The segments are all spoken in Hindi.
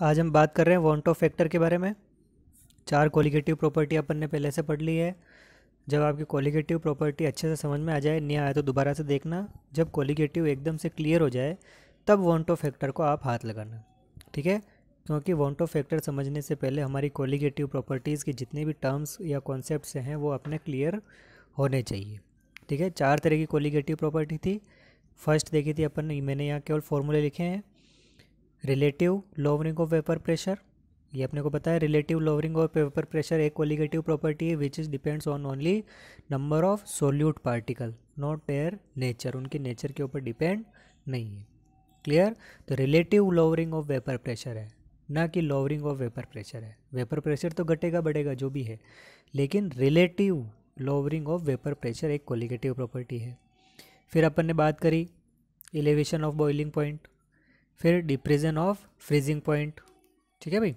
आज हम बात कर रहे हैं वॉन्ट फैक्टर के बारे में। चार कोलिगेटिव प्रॉपर्टी अपन ने पहले से पढ़ ली है। जब आपकी कोलिगेटिव प्रॉपर्टी अच्छे से समझ में आ जाए नहीं आए तो दोबारा से देखना। जब कोलिगेटिव एकदम से क्लियर हो जाए, तब वॉन्ट फैक्टर को आप हाथ लगाना। ठीक है? क्योंकि वॉन्ट फैक्टर समझने से पहले हमारी कोलिगेटिव प्रॉपर्टीज़ की जितने भी टर्म्स या कॉन्सेप्ट हैं, वो अपने क्लियर होने चाहिए। ठीक है? चार तरह की कोलिगेटिव प्रॉपर्टी थी। फ़र्स्ट देखी थी अपन मैंने यहाँ केवल फॉर्मूले लिखे हैं। Relative lowering of vapour pressure ये अपने को पता है relative lowering of vapour pressure एक कोलिगेटिव प्रॉपर्टी है which is depends on only number of solute particle not their nature उनके नेचर के ऊपर डिपेंड नहीं है। क्लियर तो relative lowering of vapour pressure है, ना कि लोवरिंग ऑफ़ वेपर प्रेशर है। वेपर प्रेशर तो घटेगा, बढ़ेगा, जो भी है। लेकिन relative lowering of vapour pressure एक कोलिगेटिव प्रॉपर्टी है। फिर अपन ने बात करी एलिवेशन ऑफ़ बॉइलिंग पॉइंट फिर डिप्रेजन ऑफ़ फ्रीजिंग पॉइंट, ठीक है भाई?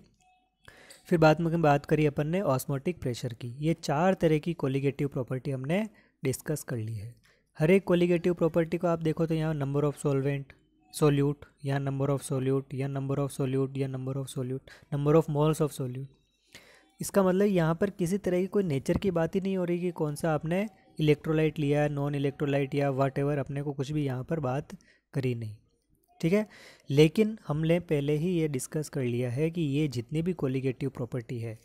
फिर बाद में बात करी अपन ने ऑस्मोटिक प्रेशर की। ये चार तरह की कोलिगेटिव प्रॉपर्टी हमने डिस्कस कर ली है। हर एक कोलिगेटिव प्रॉपर्टी को आप देखो तो यहाँ नंबर ऑफ़ सोलवेंट सोल्यूट या नंबर ऑफ़ सोल्यूट या नंबर ऑफ़ सोल्यूट या number of solute number of moles of solute इसका मतलब यहाँ पर किसी तरह की कोई नेचर की बात ही नहीं हो रही कि कौन सा आपने इलेक्ट्रोलाइट लिया नॉन इलेक्ट्रोलाइट या वाट अपने को कुछ भी यहाँ पर बात करी नहीं। ठीक है? लेकिन हमने पहले ही ये डिस्कस कर लिया है कि ये जितनी भी कोलिगेटिव प्रॉपर्टी है,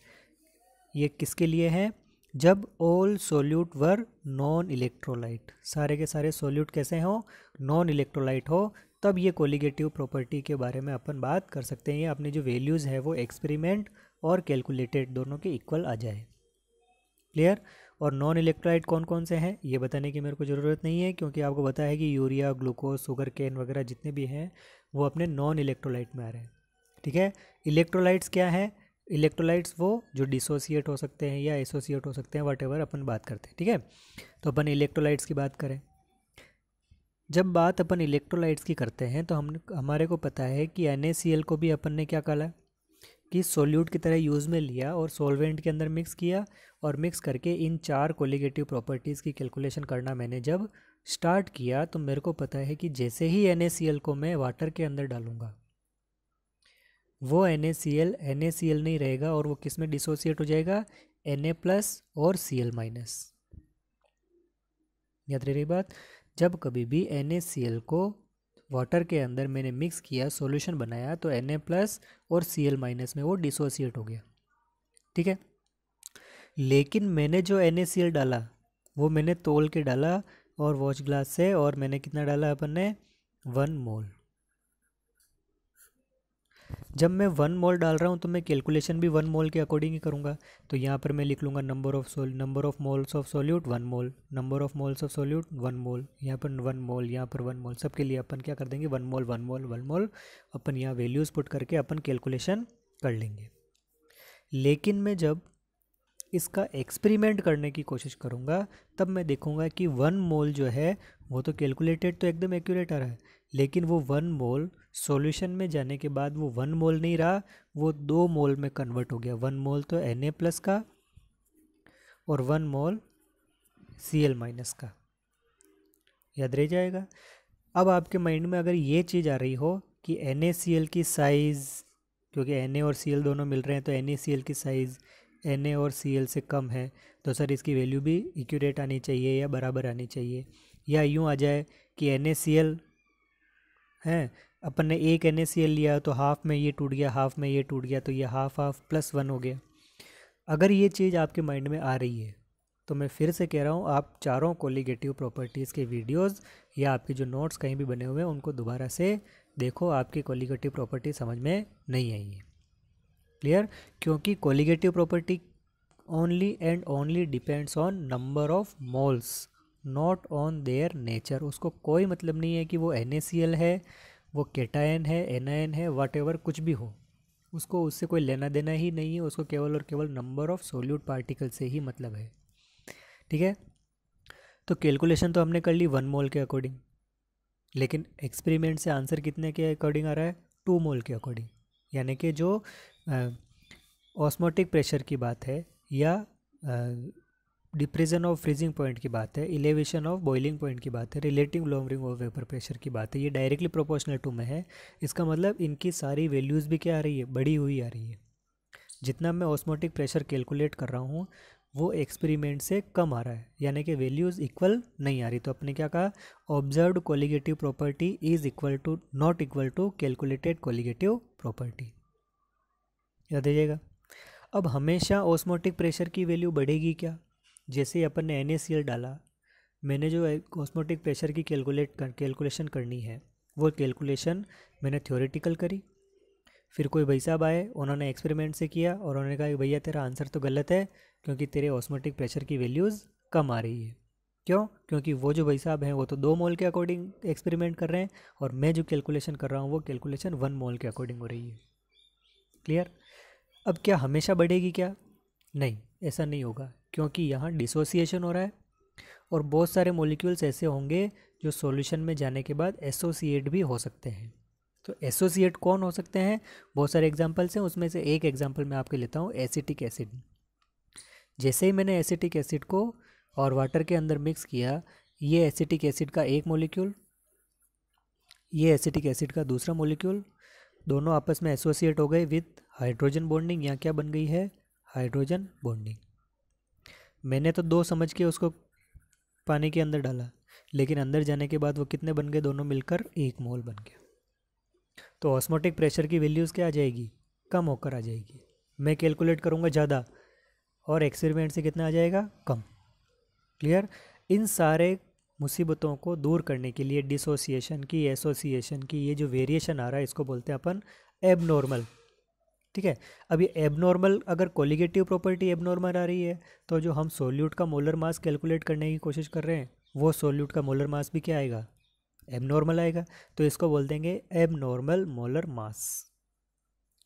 ये किसके लिए है? जब all solute were non electrolyte सारे के सारे सोल्यूट कैसे हों? नॉन इलेक्ट्रोलाइट हो, तब ये कोलिगेटिव प्रॉपर्टी के बारे में अपन बात कर सकते हैं। अपनी जो वैल्यूज़ है, वो एक्सपेरिमेंट और कैलकुलेटेड दोनों के इक्वल आ जाए। क्लियर और नॉन इलेक्ट्रोलाइट कौन कौन से हैं, ये बताने की मेरे को ज़रूरत नहीं है, क्योंकि आपको पता है कि यूरिया, ग्लूकोज, शुगर, केन वगैरह जितने भी हैं, वो अपने नॉन इलेक्ट्रोलाइट में आ रहे हैं। ठीक है? इलेक्ट्रोलाइट्स क्या है? इलेक्ट्रोलाइट्स वो जो डिसोसिएट हो सकते हैं या एसोसिएट हो सकते हैं वट अपन बात करते हैं। ठीक है? तो अपन इलेक्ट्रोलाइट्स की बात करें। जब बात अपन इलेक्ट्रोलाइट्स की करते हैं तो हम हमारे को पता है कि एन को भी अपन ने क्या कहा कि सोल्यूट की तरह यूज़ में लिया और सॉल्वेंट के अंदर मिक्स किया और मिक्स करके इन चार कोलिगेटिव प्रॉपर्टीज़ की कैलकुलेशन करना मैंने जब स्टार्ट किया तो मेरे को पता है कि जैसे ही एन को मैं वाटर के अंदर डालूँगा, वो एन एन नहीं रहेगा और वो किसमें डिसोसिएट हो जाएगा? एन प्लस और सी एल माइनस याद रही बात? जब कभी भी एन को वाटर के अंदर मैंने मिक्स किया सॉल्यूशन बनाया तो एनए प्लस और सी एल माइनस में वो डिसोसिएट हो गया। ठीक है? लेकिन मैंने जो एनएसीएल डाला, वो मैंने तोल के डाला और वॉच ग्लास से और मैंने कितना डाला अपन ने? वन मोल जब मैं वन मोल डाल रहा हूँ तो मैं कैलकुलेशन भी वन मोल के अकॉर्डिंग ही करूँगा। तो यहाँ पर मैं लिख लूँगा number of soul number of moles of solute one mole number of moles of solute one mole यहाँ पर वन मोल यहाँ पर वन मोल सबके लिए अपन क्या कर देंगे? One mole one mole one mole अपन यहाँ वैल्यूज़ पुट करके अपन कैलकुलेशन कर लेंगे। लेकिन मैं जब इसका एक्सपेरिमेंट करने की कोशिश करूँगा, तब मैं देखूँगा कि वन मोल जो है वो तो कैलकुलेटेड तो एकदम एक्यूरेट आ रहा है। लेकिन वो वन मोल सॉल्यूशन में जाने के बाद वो वन मोल नहीं रहा, वो दो मोल में कन्वर्ट हो गया। वन मोल तो एन ए प्लस का और one mole C L minus का। याद रह जाएगा? अब आपके माइंड में अगर ये चीज़ आ रही हो कि एन ए सी एल की साइज़ क्योंकि एन ए और सी एल दोनों मिल रहे हैं तो एन ए सी एल की साइज़ एन ए और सी एल से कम है तो सर इसकी वैल्यू भी इक्यूरेट आनी चाहिए या बराबर आनी चाहिए। या यूँ आ जाए कि एन हैं, अपन ने एक एन लिया तो हाफ़ में ये टूट गया हाफ़ में ये टूट गया तो ये हाफ़ हाफ़ प्लस वन हो गया। अगर ये चीज़ आपके माइंड में आ रही है तो मैं फिर से कह रहा हूँ, आप चारों कोलिगेटिव प्रॉपर्टीज़ के वीडियोस या आपके जो नोट्स कहीं भी बने हुए हैं, उनको दोबारा से देखो, आपकी कोलिगेटिव प्रॉपर्टी समझ में नहीं आई है। क्लियर क्योंकि colligative property only and only depends on number of moles not on their nature उसको कोई मतलब नहीं है कि वो एन है, वो केटायन है एन है वाट कुछ भी हो। उसको उससे कोई लेना देना ही नहीं है, उसको केवल और केवल नंबर ऑफ़ सोल्यूट पार्टिकल से ही मतलब है। ठीक है? तो कैलकुलेशन तो हमने कर ली वन मोल के अकॉर्डिंग लेकिन एक्सपेरिमेंट से आंसर कितने के अकॉर्डिंग आ रहा है? टू मोल के अकॉर्डिंग यानी कि जो ऑस्मोटिक प्रेशर की बात है या डिप्रेशन ऑफ़ फ्रीजिंग पॉइंट की बात है, इलेवेशन ऑफ़ बॉइलिंग पॉइंट की बात है, relative lowering of vapour pressure की बात है, ये डायरेक्टली प्रोपोर्शनल टू में है। इसका मतलब इनकी सारी वैल्यूज़ भी क्या आ रही है? बड़ी हुई आ रही है। जितना मैं ऑस्मोटिक प्रेशर कैलकुलेट कर रहा हूँ, वो एक्सपेरिमेंट से कम आ रहा है, यानी कि वैल्यूज़ इक्वल नहीं आ रही। तो अपने क्या कहा? Observe colligative property is equal to, not equal to calculated colligative property. याद रहिएगा। अब हमेशा ऑस्मोटिक प्रेशर की वैल्यू बढ़ेगी क्या? जैसे अपन ने एनएससीएल डाला, मैंने जो ऑस्मोटिक प्रेशर की कैलकुलेट कर कैलकुलेशन करनी है, वो कैलकुलेशन मैंने थ्योरेटिकल करी। फिर कोई भाई साहब आए, उन्होंने एक्सपेरिमेंट से किया और उन्होंने कहा, भैया, तेरा आंसर तो गलत है, क्योंकि तेरे ऑस्मोटिक प्रेशर की वैल्यूज़ कम आ रही है। क्यों? क्योंकि वो जो भाई साहब हैं, वो तो दो मोल के अकॉर्डिंग एक्सपेरिमेंट कर रहे हैं और मैं जो कैलकुलेशन कर रहा हूँ, वो कैलकुलेशन वन मोल के अकॉर्डिंग हो रही है। क्लियर अब क्या हमेशा बढ़ेगी क्या? नहीं, ऐसा नहीं होगा। क्योंकि यहाँ डिसोसिएशन हो रहा है और बहुत सारे मोलिक्यूल्स ऐसे होंगे जो सॉल्यूशन में जाने के बाद एसोसिएट भी हो सकते हैं। तो एसोसिएट कौन हो सकते हैं? बहुत सारे एग्जाम्पल्स हैं, उसमें से एक एग्ज़ाम्पल मैं आपके लेता हूँ एसिटिक एसिड जैसे ही मैंने एसिटिक एसिड को और वाटर के अंदर मिक्स किया, ये एसिटिक एसिड का एक मोलिक्यूल ये एसिटिक एसिड का दूसरा मोलिक्यूल दोनों आपस में एसोसिएट हो गए विथ हाइड्रोजन बॉन्डिंग यहाँ क्या बन गई है? हाइड्रोजन बॉन्डिंग मैंने तो दो समझ के उसको पानी के अंदर डाला, लेकिन अंदर जाने के बाद वो कितने बन गए दोनों मिलकर एक मोल बन गया। तो ऑस्मोटिक प्रेशर की वैल्यूज़ क्या आ जाएगी, कम होकर आ जाएगी। मैं कैलकुलेट करूँगा ज़्यादा, और एक्सपेरिमेंट से कितना आ जाएगा? कम। क्लियर इन सारे मुसीबतों को दूर करने के लिए डिसोसिएशन की एसोसिएशन की, ये जो वेरिएशन आ रहा है, इसको बोलते हैं अपन एबनॉर्मल ठीक है? अब ये एबनॉर्मल अगर कोलिगेटिव प्रॉपर्टी एबनॉर्मल आ रही है तो जो हम सोल्यूट का मोलर मास कैलकुलेट करने की कोशिश कर रहे हैं, वो सोल्यूट का मोलर मास भी क्या आएगा? एबनॉर्मल आएगा। तो इसको बोल देंगे एबनॉर्मल मोलर मास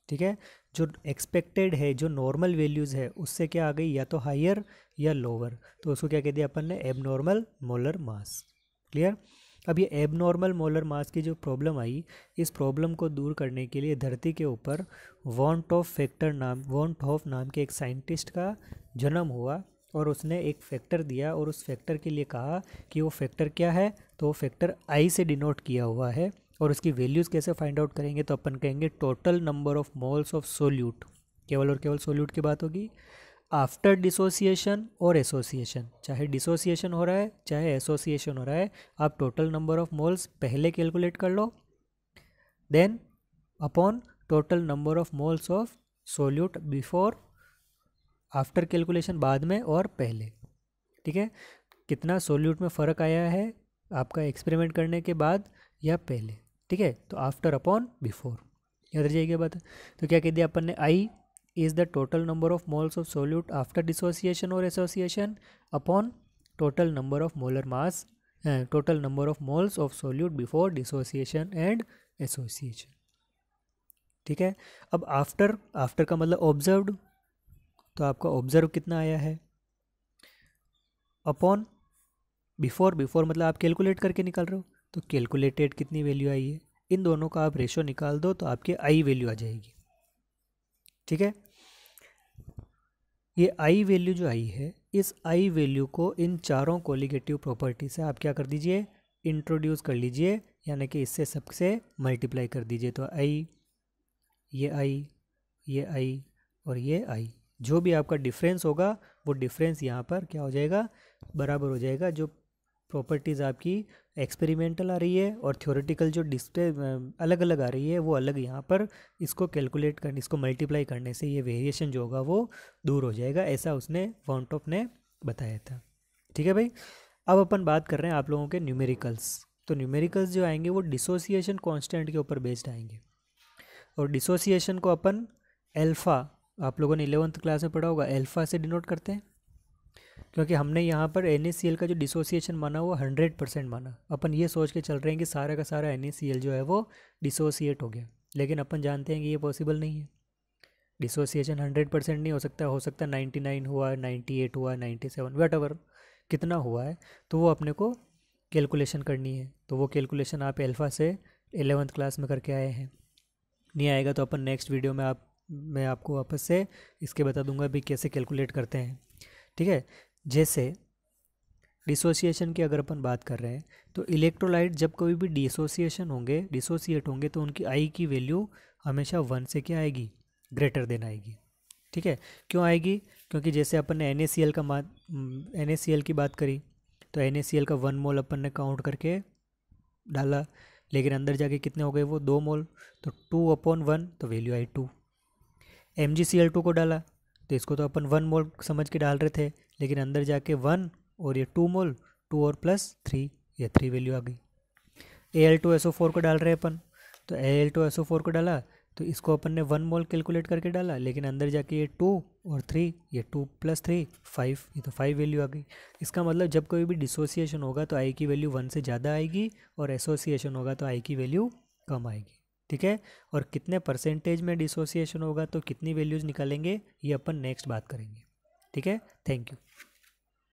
ठीक है? जो एक्सपेक्टेड है, जो नॉर्मल वैल्यूज़ है, उससे क्या आ गई? या तो हाइयर या लोअर तो उसको क्या कह दिया अपन ने? एबनॉर्मल मोलर मास क्लियर अब ये एबनॉर्मल मोलर मास की जो प्रॉब्लम आई, इस प्रॉब्लम को दूर करने के लिए धरती के ऊपर वॉन्ट ऑफ़ फैक्टर नाम वॉन्ट ऑफ़ नाम के एक साइंटिस्ट का जन्म हुआ और उसने एक फैक्टर दिया और उस फैक्टर के लिए कहा कि वो फैक्टर क्या है? तो वो फैक्टर आई से डिनोट किया हुआ है और उसकी वैल्यूज़ कैसे फाइंड आउट करेंगे? तो अपन कहेंगे total number of moles of solute केवल और केवल सोल्यूट की बात होगी। आफ्टर डिसोसिएशन और एसोसिएशन चाहे डिसोसिएशन हो रहा है, चाहे एसोसिएशन हो रहा है, आप टोटल नंबर ऑफ़ मोल्स पहले कैलकुलेट कर लो। Then upon total number of moles of solute before after calculation बाद में और पहले। ठीक है? कितना सोल्यूट में फ़र्क आया है आपका एक्सपेरिमेंट करने के बाद या पहले? ठीक है? तो आफ्टर अपॉन बिफोर याद रहिएगा बात। तो क्या कह दिया अपन ने? I is the total number of moles of solute after dissociation और association upon total number of molar mass total number of moles of solute before dissociation and association ठीक है? अब आफ्टर आफ्टर का मतलब ऑब्जर्व्ड तो आपका ऑब्ज़र्व कितना आया है? अपॉन बिफोर बिफोर मतलब आप कैलकुलेट करके निकाल रहे हो? तो कैलकुलेटेड कितनी वैल्यू आई है? इन दोनों का आप रेशो निकाल दो तो आपके आई वैल्यू आ जाएगी। ठीक है? ये आई वैल्यू जो आई है, इस आई वैल्यू को इन चारों कोलिगेटिव प्रॉपर्टी से आप क्या कर दीजिए इंट्रोड्यूस कर लीजिए, यानी कि इससे सबसे मल्टीप्लाई कर दीजिए। तो आई ये आई ये आई और ये आई जो भी आपका डिफरेंस होगा, वो डिफरेंस यहाँ पर क्या हो जाएगा, बराबर हो जाएगा जो प्रॉपर्टीज़ आपकी एक्सपेरिमेंटल आ रही है और थ्योरेटिकल जो डिस्प्ले अलग अलग आ रही है, वो अलग यहाँ पर इसको कैलकुलेट करने, इसको मल्टीप्लाई करने से ये वेरिएशन जो होगा वो दूर हो जाएगा, ऐसा उसने वॉन्टॉप ने बताया था। ठीक है भाई? अब अपन बात कर रहे हैं आप लोगों के न्यूमेरिकल्स तो न्यूमेरिकल्स जो आएँगे वो डिसोसिएशन कॉन्स्टेंट के ऊपर बेस्ड आएँगे। और डिसोसिएशन को अपन एल्फ़ा आप लोगों ने इलेवंथ क्लास में पढ़ा होगा एल्फ़ा से डिनोट करते हैं। क्योंकि हमने यहाँ पर एन का जो डिसोसिएशन माना वो हंड्रेड परसेंट माना। अपन ये सोच के चल रहे हैं कि सारा का सारा एन जो है वो डिसोसिएट हो गया। लेकिन अपन जानते हैं कि ये पॉसिबल नहीं है। डिसोसिएशन हंड्रेड परसेंट नहीं हो सकता हो सकता नाइन्टी नाइन हुआ नाइन्टी एट हुआ नाइन्टी सेवन वट एवर कितना हुआ है तो वो अपने को कैलकुलेशन करनी है। तो वो कैलकुलेशन आप एल्फ़ा से एलेवंथ क्लास में करके आए हैं। नहीं आएगा तो अपन नेक्स्ट वीडियो में आप, मैं आपको वापस से इसके बता दूँगा भी कैसे कैलकुलेट करते हैं। ठीक है? जैसे डिसोसिएशन की अगर अपन बात कर रहे हैं तो इलेक्ट्रोलाइट जब कभी भी डिसोसिएशन होंगे डिसोसिएट होंगे तो उनकी आई की वैल्यू हमेशा वन से क्या आएगी? ग्रेटर देन आएगी। ठीक है? क्यों आएगी? क्योंकि जैसे अपन ने एन का मान एन की बात करी तो एन का वन मोल अपन ने काउंट करके डाला, लेकिन अंदर जाके कितने हो गए वो? दो मोल तो टू अपॉन वन तो वैल्यू आई टू एम को डाला तो इसको तो अपन वन मोल समझ के डाल रहे थे। लेकिन अंदर जाके वन और ये टू मोल, टू और प्लस, थ्री, ये थ्री वैल्यू आ गई। A L two S O four को डाल रहे हैं अपन। तो A L two S O four को डाला तो इसको अपन ने वन मोल कैलकुलेट करके डाला, लेकिन अंदर जाके ये टू और थ्री, ये टू प्लस थ्री, फाइव, ये तो फाइव वैल्यू आ गई। इसका मतलब जब कोई भी डिसोसिएशन होगा तो आई की वैल्यू वन से ज़्यादा आएगी और एसोसिएशन होगा तो आई की वैल्यू कम आएगी। ठीक है? और कितने परसेंटेज में डिसोसिएशन होगा तो कितनी वैल्यूज़ निकालेंगे, ये अपन नेक्स्ट बात करेंगे। ठीक है? Thank you